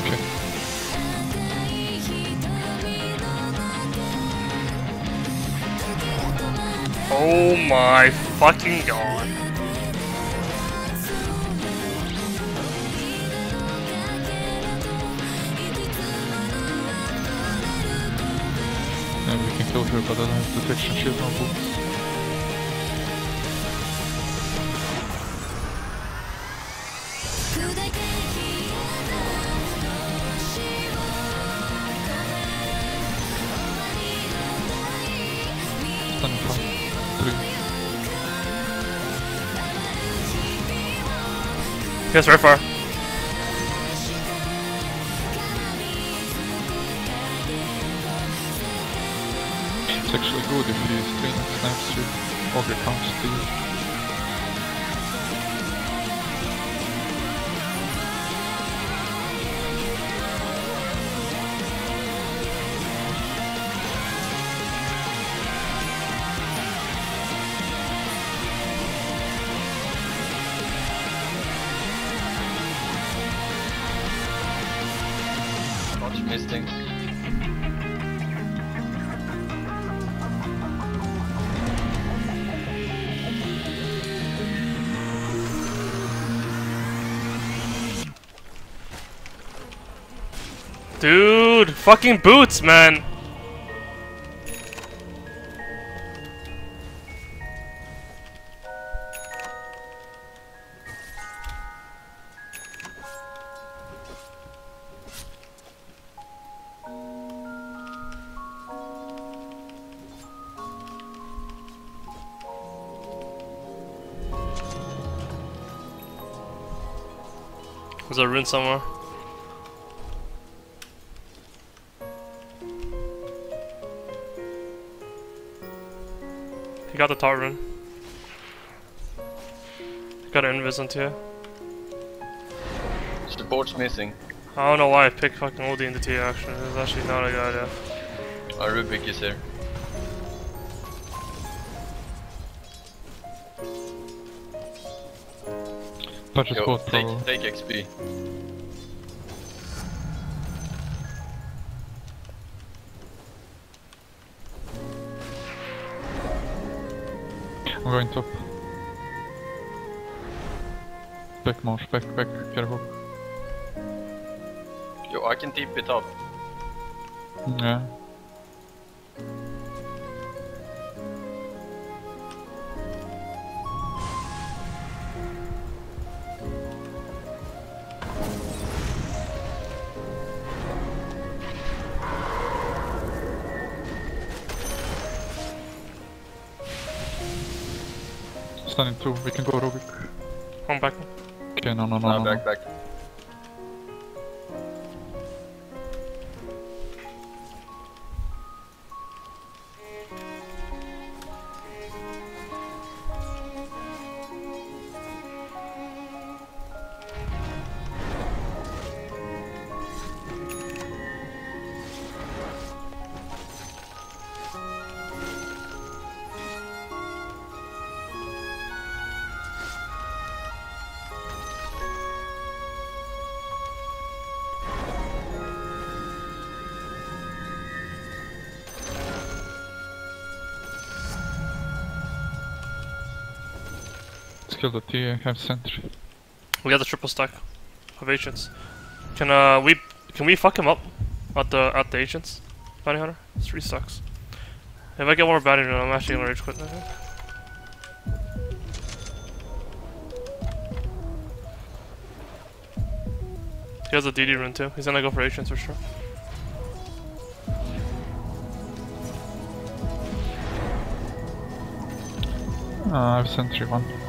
Okay. Oh my fucking god. And we can kill her, but I don't have detection shield on. Yes, very far. It's actually good if he screen snaps you. Ogre counts Dude, fucking boots, man. Is there a rune somewhere? He got the top rune. He got an invis into here. Support's missing. I don't know why I picked fucking Odie into T actually. It's actually not a good idea. Our Rubik is here. Yo, take, take XP. I'm going top. Back march, back, back, careful. Yo, I can tip it up. Yeah. Standing two, we can go Rubik. Home back. Okay, no, no, no, No, no, back, no. back. Kill the T, have sentry. We got the triple stack of ancients. Can uh we can we fuck him up at the at the ancients? Bounty hunter? Three stacks. If I get more bounty then I'm actually gonna rage quit think. He has a DD rune too. He's gonna go for ancients for sure. Uh, I have sentry one.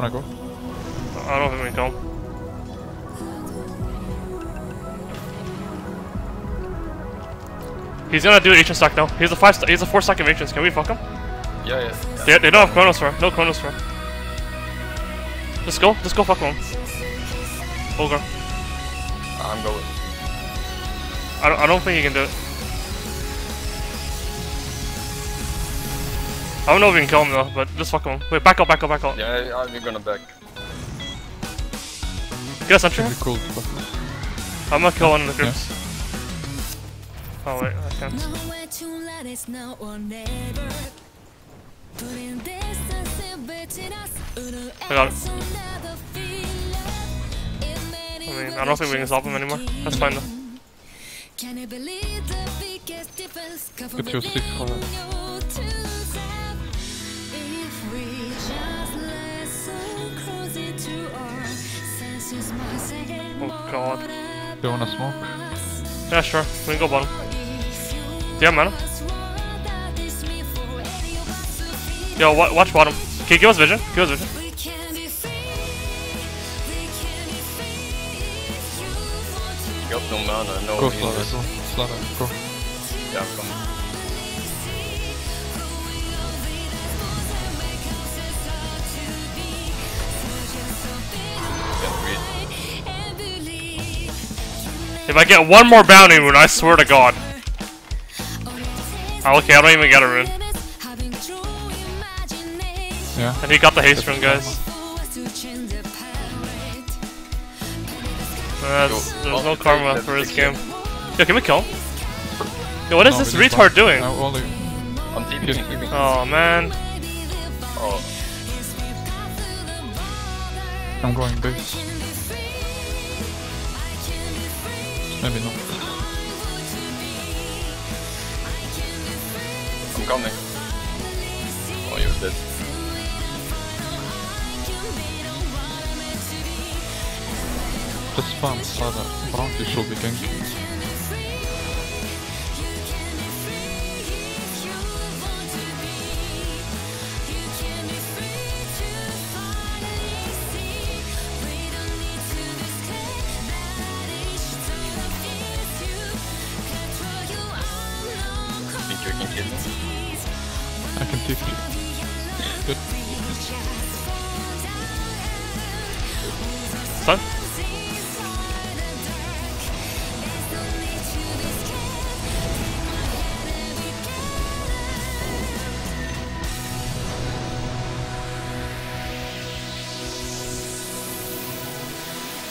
Wanna go? I don't think we can kill him. He's gonna do ancient stack now. He's a five stack. He's a four stack of ancients. Can we fuck him? Yeah, yeah. They, they don't have Chronos for. No Chronos for. Just go. Just go fuck him. Ogre. I'm going. I don't, I don't think he can do it. I don't know if we can kill him though, but just fuck him. Wait, back up, back up, back up. Yeah, I'm gonna back. Get a sentry. Pretty cool, but I'm gonna kill one of the groups. Oh wait, I can't. Nowhere to let it's now or never. Putting distance in between. I got it. I mean, I don't think we can stop him anymore. That's fine though. Can you believe the biggest difference come Get your six for that. Oh god. Do you wanna smoke? Yeah, sure. We can go bottom. Yeah, man. Yo, wa watch bottom. Okay, give us vision. Give us vision. We can be free. We can be free if you want to Got no mana, no Go healers. Slara, go. Slara, go. Yeah, I'm If I get one more bounty rune, I swear to god. Oh, okay, I don't even get a rune. Having true imagination. Yeah. And he got the haste rune, guys. To change the palette. Uh, there's, Go. there's no Oh, karma that's for his the game. kill. Yo, can we kill him? Yo, what is No, this retard fight. doing? No, only I'm TPing, Yes. TPing. Oh man. Oh, I'm going base. Maybe not. I'm coming. Oh, you're dead. Just spam Slara. Bounty should be ganking. Son?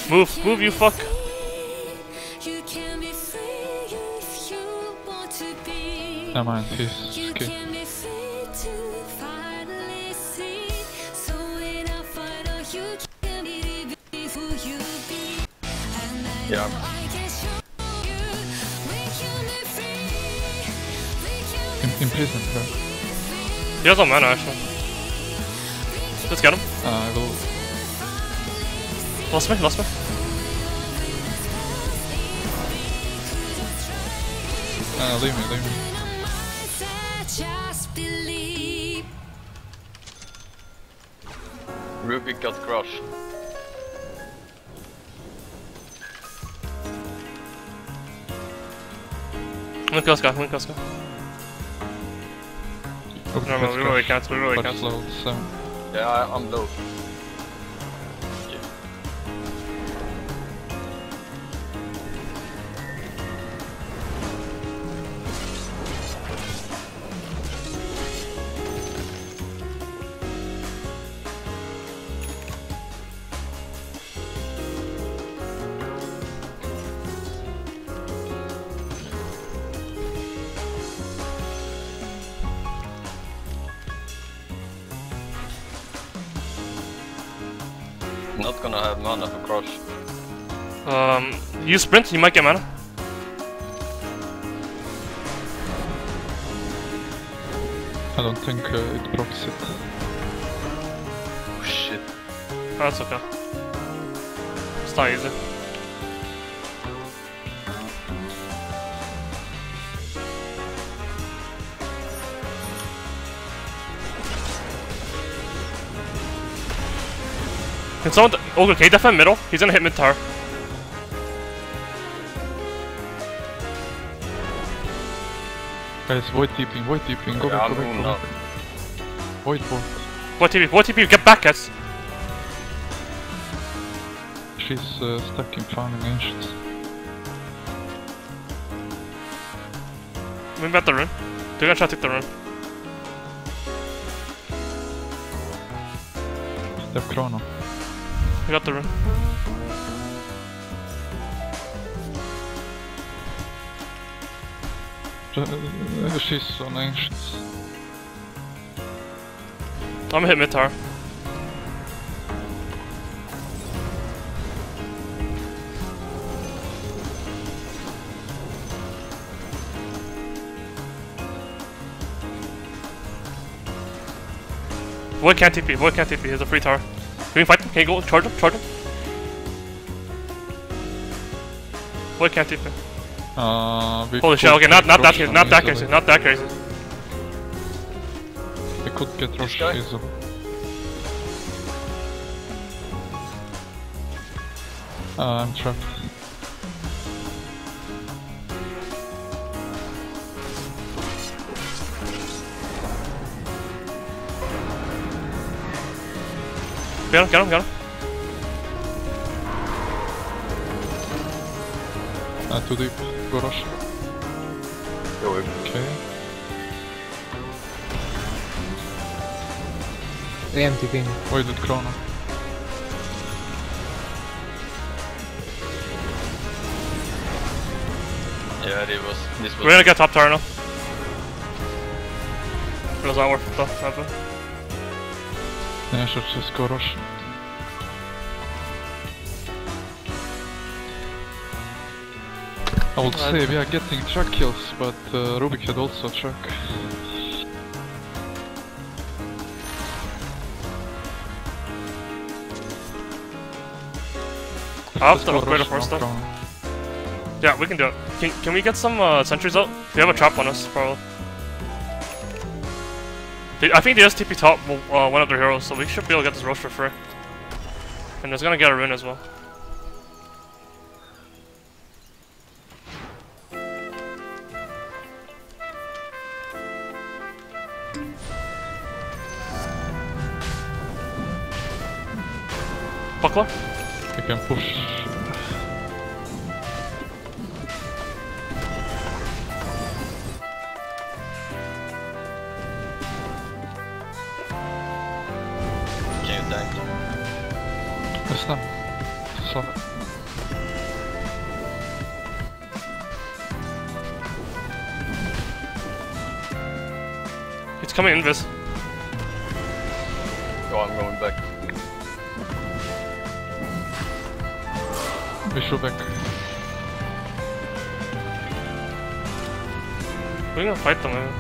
Move, move, you fuck. You can be can In, imprison her. He has no mana actually. Let's get him. Uh, I will. Lost me, lost me. Uh, leave me, leave me. just believe. Rubik got crushed. Win kill Sky, win kill Sky. Oh, No, no, let's we really crash. can't, we really But can't. slow, seven. Yeah, I, I'm low. Not gonna have mana for crush. Um, you sprint, you might get mana. I don't think uh, it procs it. Oh shit. That's okay. It's not easy. Can someone... d- Oh, okay, defend middle. He's gonna hit mid tower. Guys, void deeping, void deeping, go Yeah, back, I'm go back, go back. Void, void. What TP? What TP? Get back, guys. She's uh, stuck in farming ancients. Maybe at the rune. They're gonna try to take the rune. They have chrono. I got the rune. She's so anxious. I'm gonna hit Mitar. Void can't TP, boy can't TP, he's a free tar. Can we fight him? Can you go charge him? Charge him? Void can't TP. Uh, Holy shit, okay, not, not that Rosh crazy, not that easily. crazy, not that crazy. We could get This Rosh easily. Uh, I'm trapped. Get him, get him, get him. Uh, too deep. Go Rosh. Go with. Okay. I am TPing. Voided Chrono. Yeah, it was. This was. We're gonna get top tower now. It was not worth it though, I should just. I would say we are getting truck kills, but uh, Rubik had also truck. I'll have to go upgrade Rosh it first now, Yeah, we can do it. Can, can we get some uh, sentries out? They have a trap on us, probably. I think they just TP top uh, one of their heroes, so we should be able to get this Rosh for free. And it's gonna get a rune as well. Buckler? We can push. Can you tank? Nästan. Så. It's coming in, Viz. Oh, I'm going back. Vi kör back. We're gonna fight them, eh? man.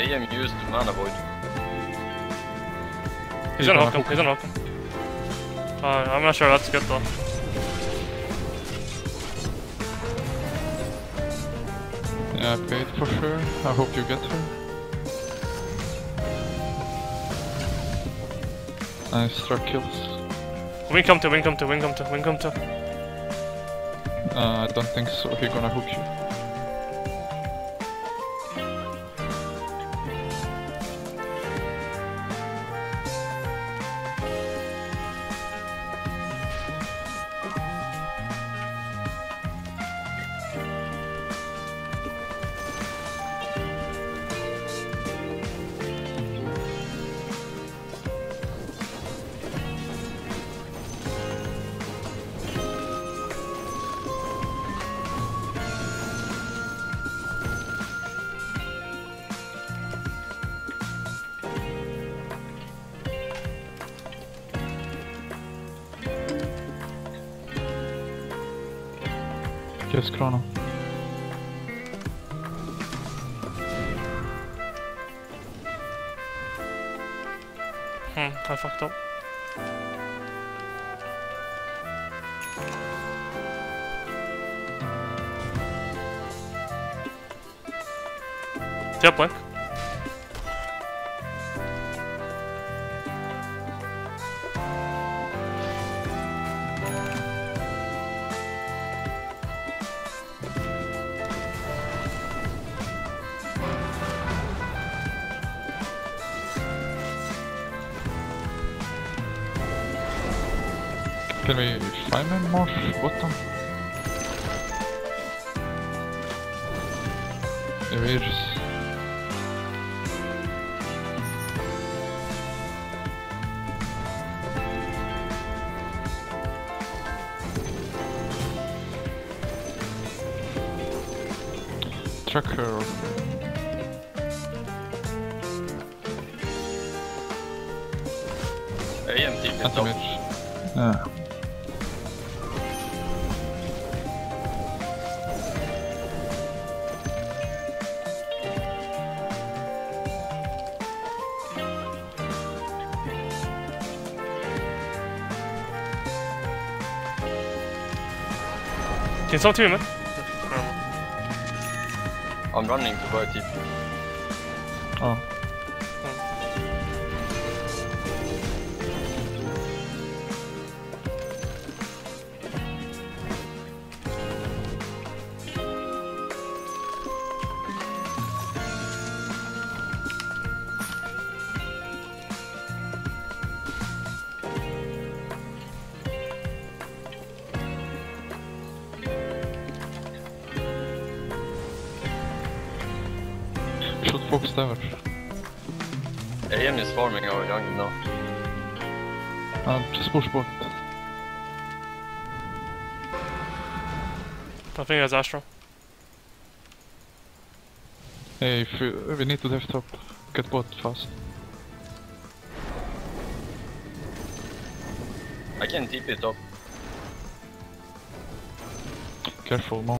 AM used mana void. He's gonna hook him, he's gonna hook him. Uh, I'm not sure that's good though. Yeah, I paid for sure. I hope you get her. Nice truck kills. Wing come to, wing come to, wing come to, wing come to. Uh, I don't think so. He's gonna hook you. Yes, Chrono. Hmm, I fucked up. Do you Can we find more bottom? Erase. track her or AM typ är top. anti-mage. Yeah. Can someone team um, him? I'm running to buy typ. Oh. We should focus tower. AM is farming our jungle now. Uh, just push bot. I think he has Astro. Hey, if we, we need to def top. Get bot fast. I can TP top. Careful, Mo.